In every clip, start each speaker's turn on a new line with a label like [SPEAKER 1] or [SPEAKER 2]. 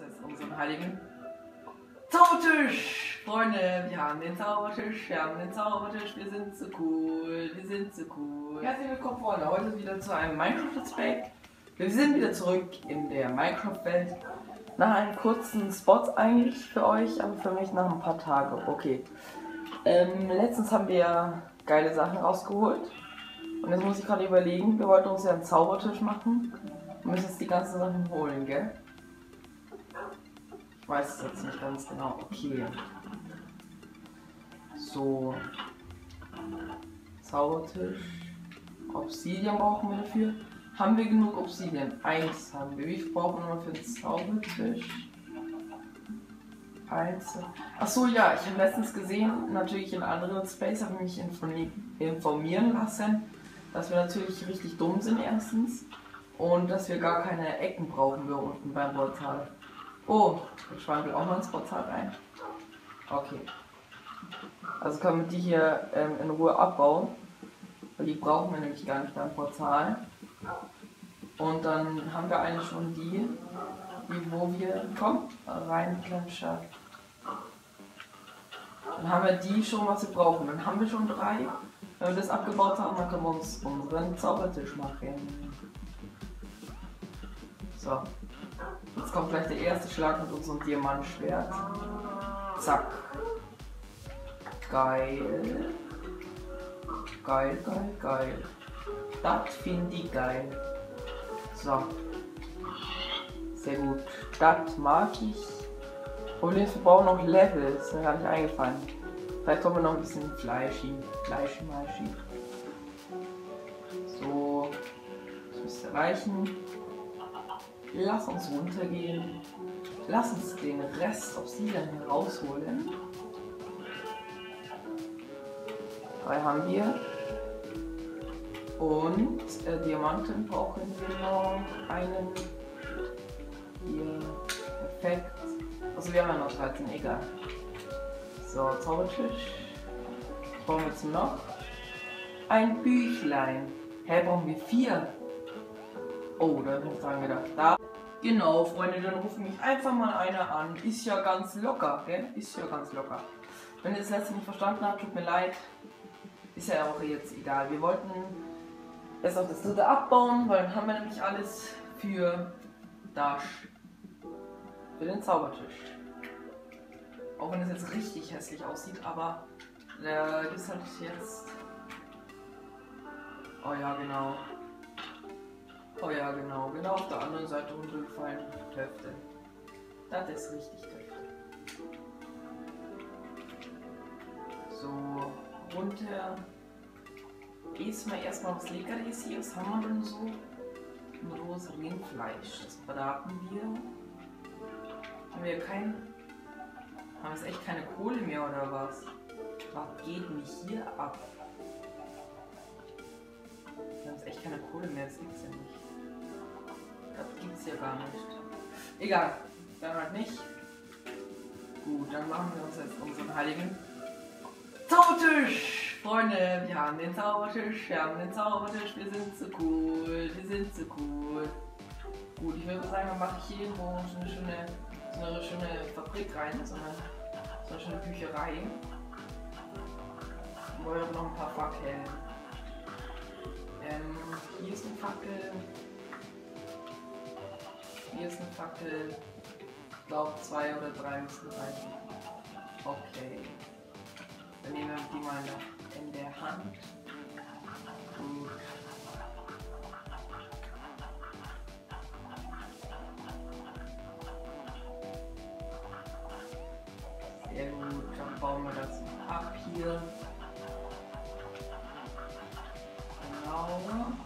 [SPEAKER 1] jetzt unseren heiligen Zaubertisch. Freunde, wir haben den Zaubertisch, wir haben den Zaubertisch, wir sind so cool, wir sind so cool. Herzlich willkommen, Freunde, heute wieder zu einem Minecraft-Let's Play. Wir sind wieder zurück in der Minecraft-Welt. Nach einem kurzen Spot eigentlich für euch, aber für mich nach ein paar Tagen. Okay. Ähm, letztens haben wir geile Sachen rausgeholt. Und jetzt muss ich gerade überlegen, wir wollten uns ja einen Zaubertisch machen. Wir müssen jetzt die ganzen Sachen holen, gell? Ich weiß es jetzt nicht ganz genau. Okay. So. Zaubertisch. Obsidian brauchen wir dafür. Haben wir genug Obsidian? Eins haben wir. Wie viel brauchen wir für den Zaubertisch? Eins. Achso, ja, ich habe letztens gesehen, natürlich in anderen Space, habe ich mich informieren lassen, dass wir natürlich richtig dumm sind, erstens. Und dass wir gar keine Ecken brauchen wir unten beim Portal. Oh, ich schwankel auch mal ins Portal rein. Okay. Also können wir die hier ähm, in Ruhe abbauen. Weil die brauchen wir nämlich gar nicht beim Portal. Und dann haben wir eigentlich schon die, die wo wir, komm, reinklatschen. Dann haben wir die schon, was wir brauchen. Dann haben wir schon drei. Wenn wir das abgebaut haben, dann können wir uns unseren Zaubertisch machen. So. Jetzt kommt gleich der erste Schlag mit unserem Diamantschwert. Zack. Geil. Geil, geil, geil. Das finde ich geil. So. Sehr gut. Das mag ich. Problem ist, wir brauchen noch Level. Das ist mir gar nicht eingefallen. Vielleicht kommen wir noch ein bisschen Fleischi. Fleischi, Fleischi. So. Das müsste reichen. Lass uns runtergehen. Lass uns den Rest Obsidian herausholen. Drei haben wir. Und äh, Diamanten brauchen wir noch einen. Hier. Perfekt. Also wir haben ja noch 13, egal. So, Zaubertisch. Was brauchen wir jetzt noch? Ein Büchlein. Hä, brauchen wir vier? Oh, da bin ich dran gedacht. Da. Genau, Freunde, dann rufen mich einfach mal einer an. Ist ja ganz locker, gell? Ist ja ganz locker. Wenn ihr das letzte nicht verstanden habt, tut mir leid. Ist ja auch jetzt egal. Wir wollten erst auch das dritte abbauen, weil dann haben wir nämlich alles für das für den Zaubertisch. Auch wenn es jetzt richtig hässlich aussieht, aber der ist halt jetzt. Oh ja, genau. Oh ja, genau. Genau auf der anderen Seite runtergefallen. Töfte. Das ist richtig Töfte. So, runter. Essen wir erstmal was Leckeres hier. Was haben wir denn so? Ein rohes Rindfleisch. Das braten wir. Haben wir kein. Haben wir jetzt echt keine Kohle mehr oder was? Was geht denn hier ab? Wir haben jetzt echt keine Kohle mehr, das gibt's ja nicht. Das gibt's ja gar nicht. Egal, dann halt nicht. Gut, dann machen wir uns jetzt unseren heiligen Zaubertisch! Freunde, wir haben den Zaubertisch, wir haben den Zaubertisch, wir sind so cool, wir sind so cool. Gut, ich würde sagen, wir machen hier irgendwo so eine schöne, so eine schöne Fabrik rein, so eine, so eine schöne Bücherei. Haben noch ein paar Fackeln. Ähm, hier ist eine Fackel. Hier ist eine Fackel. Ich glaube, zwei oder drei müssen reichen. Okay. Dann nehmen wir die mal in der Hand. Gut. Sehr gut, dann bauen wir das ab hier. Genau.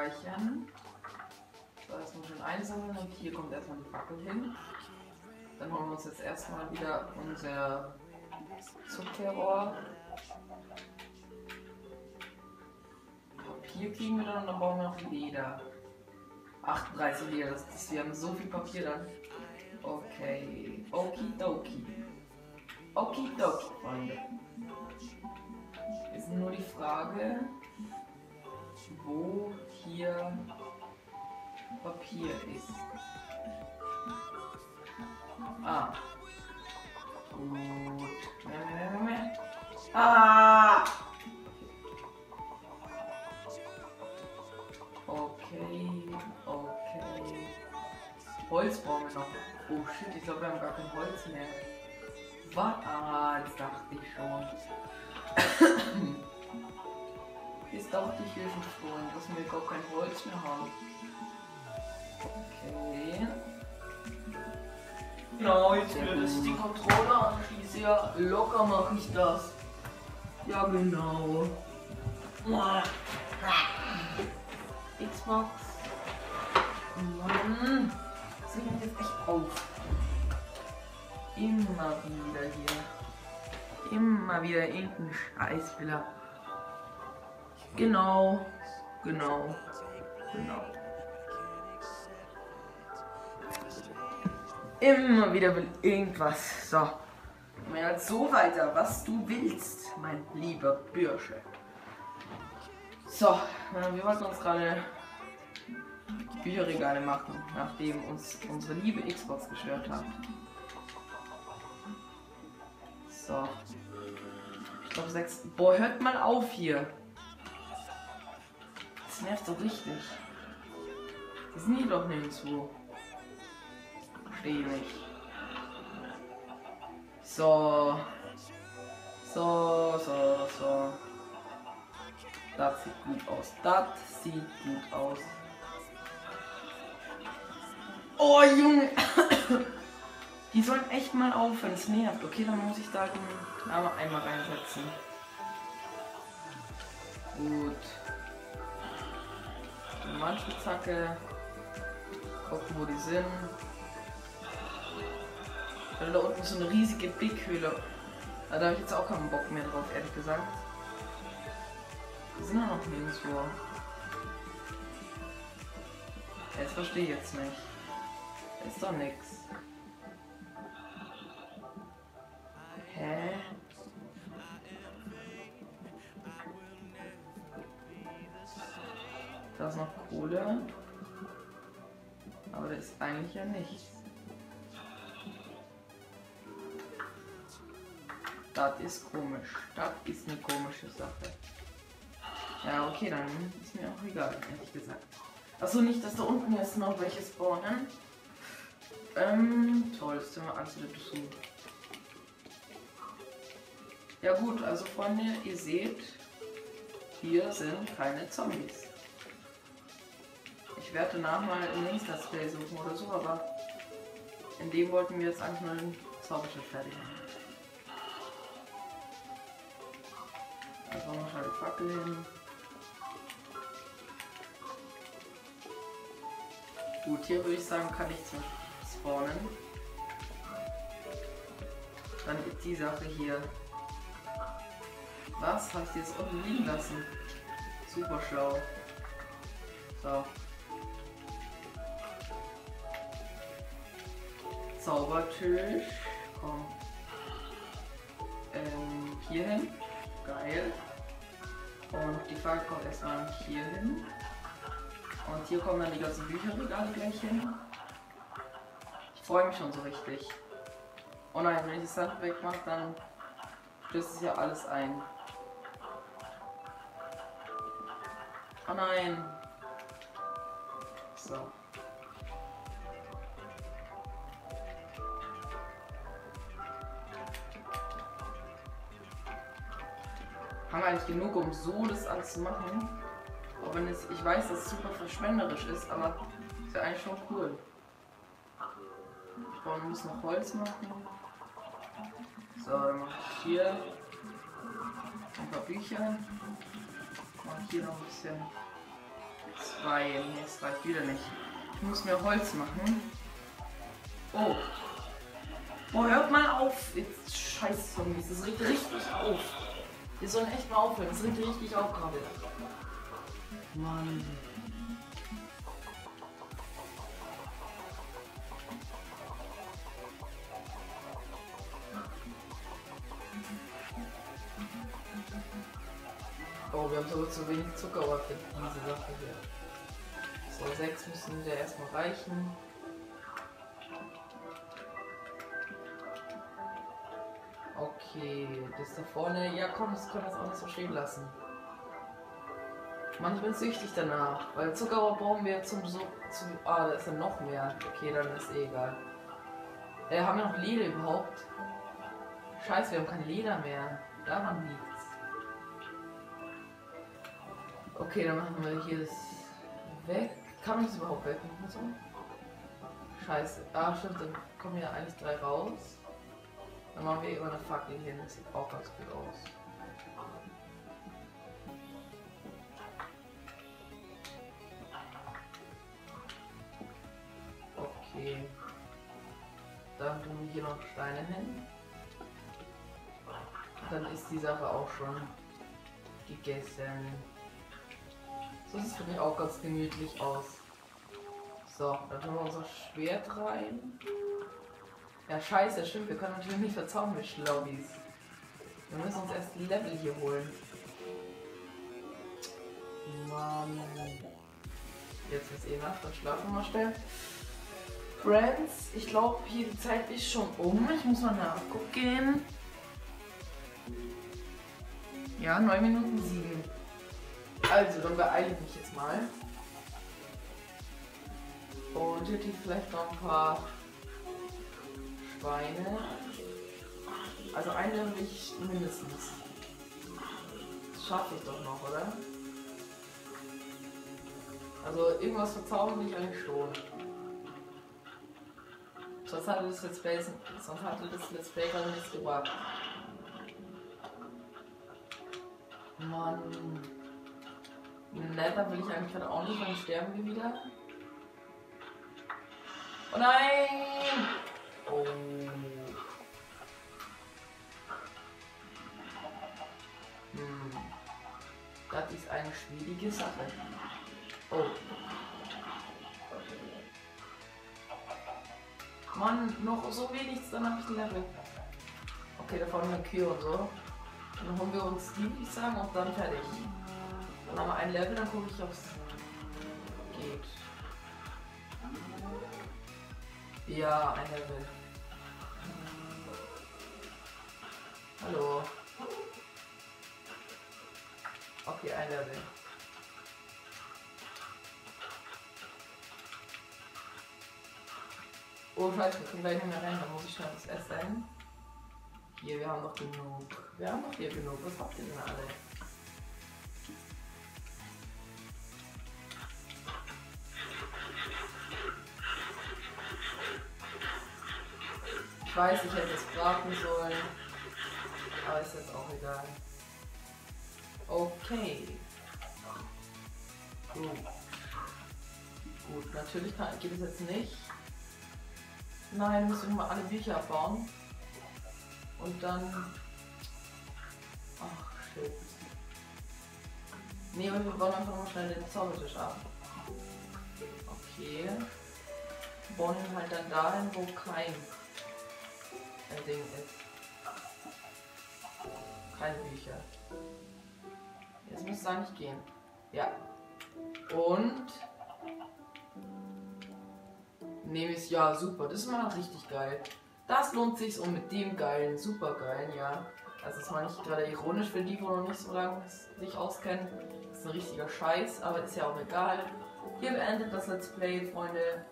[SPEAKER 1] Reichen. So, das muss schon einsammeln und hier kommt erstmal die Fackel hin. Dann holen wir uns jetzt erstmal wieder unser Zuckerrohr. Papier kriegen wir dann und dann brauchen wir noch Leder. 38 Leder, das, das, wir haben so viel Papier dann. Okay, okidoki. Okidoki, Freunde. Ist nur die Frage, wo hier Papier ist. Ah. Gut. Ah! Okay, okay. Holz brauchen wir noch. Oh shit, ich glaube, wir haben gar kein Holz mehr. Was? Ah, das dachte ich schon. Jetzt dachte ich hier schon vorhin, dass wir gar kein Holz mehr haben. Okay. Genau, jetzt wieder, ich die Controller anschließe. Ja, locker mache ich das. Ja, genau. Xbox. Mann. Das regt jetzt echt auf. Immer wieder hier. Immer wieder irgendein Scheißfehler. Genau. Genau. Genau. Immer wieder will irgendwas. So. Als so weiter, was du willst, mein lieber Bürsche. So, äh, wir wollten uns gerade Bücherregale machen, nachdem uns unsere liebe Xbox gestört hat. So. Ich glaube sechs. Boah, hört mal auf hier. Das nervt so richtig. Die sind doch nirgendwo. Verstehe nicht. So. So, so, so. Das sieht gut aus. Das sieht gut aus. Oh, Junge. Die sollen echt mal aufhören. Es nervt. Okay, dann muss ich da einmal reinsetzen. Gut. Mannspitzhacke. Gucken, wo die sind. Weil da unten ist so eine riesige Blickhöhle. Da habe ich jetzt auch keinen Bock mehr drauf, ehrlich gesagt. Die sind ja noch nirgendwo. Jetzt verstehe ich jetzt nicht. Ist doch nix. Kohle. Aber da ist eigentlich ja nichts. Das ist komisch. Das ist eine komische Sache. Ja, okay, dann ist mir auch egal, ehrlich gesagt. Achso, nicht, dass da unten jetzt noch welche spawnen. Ähm, toll, das sind wir alles wieder zu. Ja gut, also Freunde, ihr seht, hier sind keine Zombies. Ich werde danach mal im nächsten Let's suchen oder so, aber in dem wollten wir jetzt eigentlich nur den Zauberschiff fertig machen. Also noch mal die Fackel hin. Gut, hier würde ich sagen, kann nichts mehr spawnen. Dann ist die Sache hier. Was? Ich die jetzt unten liegen lassen? Super schlau. So. Zaubertisch. Komm. Ähm, hier hin. Geil. Und die Frage kommt erstmal hier hin. Und hier kommen dann die ganzen Bücherregale gleich hin. Ich freue mich schon so richtig. Oh nein, wenn ich das Sand wegmache, dann stößt es ja alles ein. Oh nein. So. Haben eigentlich genug, um so das alles zu machen? Auch wenn es, ich weiß, dass es super verschwenderisch ist, aber ist ja eigentlich schon cool. Ich brauche, muss noch Holz machen. So, dann mache ich hier ein paar Bücher. Mache hier noch ein bisschen. Zwei. Nee, es reicht wieder nicht. Ich muss mir Holz machen. Oh. Boah, hört mal auf. Jetzt scheiß Zombies. Das regt richtig auf. Wir sollen echt mal aufhören. Das sind richtig auf gerade. Mann. Oh, wir haben sogar zu wenig Zuckerwatte für diese Sache hier. So, sechs müssen ja erstmal reichen. Das da vorne. Ja, komm, das können wir auch nicht so stehen lassen. Bin süchtig danach, weil Zuckerrohr brauchen wir zum so. Zum, ah, da ist ja noch mehr. Okay, dann ist eh egal. Äh, haben wir noch Leder überhaupt? Scheiße, wir haben kein Leder mehr. Daran liegt's. Okay, dann machen wir hier das weg. Kann man das überhaupt wegmachen so? Scheiße. Ah, stimmt, dann kommen ja eigentlich drei raus. Dann machen wir immer eine Fackel hin. Das sieht auch ganz gut aus. Okay. Dann tun wir hier noch Steine hin. Dann ist die Sache auch schon gegessen. So sieht es für mich auch ganz gemütlich aus. So, dann tun wir unser Schwert rein. Ja, scheiße, stimmt. Wir können natürlich nicht verzaubern mit Schlaubis. Wir müssen uns erst Level hier holen. Mann. Jetzt ist eh Nacht, dann schlafen wir schnell. Friends, ich glaube, hier die Zeit ist schon um. Ich muss mal nachgucken. Ja, 9 Minuten 7. Also, dann beeile ich mich jetzt mal. Und hätte ich vielleicht noch ein paar Schweine. Also eine will ich mindestens. Das schaffe ich doch noch, oder? Also irgendwas verzaubern will ich eigentlich schon. Sonst hatte das Let's Play, sonst hatte das Let's Play gerade nichts gebracht. Mann. Nether will ich eigentlich gerade auch nicht, dann sterben wir wieder. Oh nein! Oh. Hm. Das ist eine schwierige Sache. Oh. Mann, noch so wenig, dann habe ich ein Level. Okay, da vorne eine Kühe und so. Dann holen wir uns die, würde ich sagen, und dann fertig. Dann haben wir ein Level, dann gucke ich, ob es geht. Ja, ein Level. Hallo. Okay, ein Level. Oh scheiße, wir können gleich nicht mehr rein, dann muss ich schnell das essen. Hier, wir haben noch genug. Wir haben noch hier genug. Was habt ihr denn alle? Weiß, ich hätte es braten sollen. Aber ist jetzt auch egal. Okay. Gut. Gut, natürlich kann, geht es jetzt nicht. Nein, müssen wir mal alle Bücher abbauen. Und dann. Ach, shit. Nee, wir bauen einfach mal schnell den Zaubertisch ab. Okay. Bauen ihn halt dann dahin, wo kein Ding ist. Keine Bücher. Jetzt müsste es eigentlich gehen. Ja. Und nehme ich ja super. Das ist mal richtig geil. Das lohnt sich und mit dem geilen, super geilen, ja. Also das meine ich gerade ironisch für die, die noch nicht so lange sich auskennen. Das ist ein richtiger Scheiß, aber ist ja auch egal. Hier beendet das Let's Play, Freunde.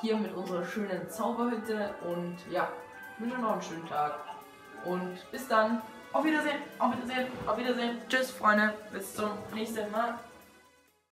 [SPEAKER 1] Hier mit unserer schönen Zauberhütte und ja, wünsche noch einen schönen Tag. Und bis dann. Auf Wiedersehen, auf Wiedersehen, auf Wiedersehen. Tschüss, Freunde. Bis zum nächsten Mal.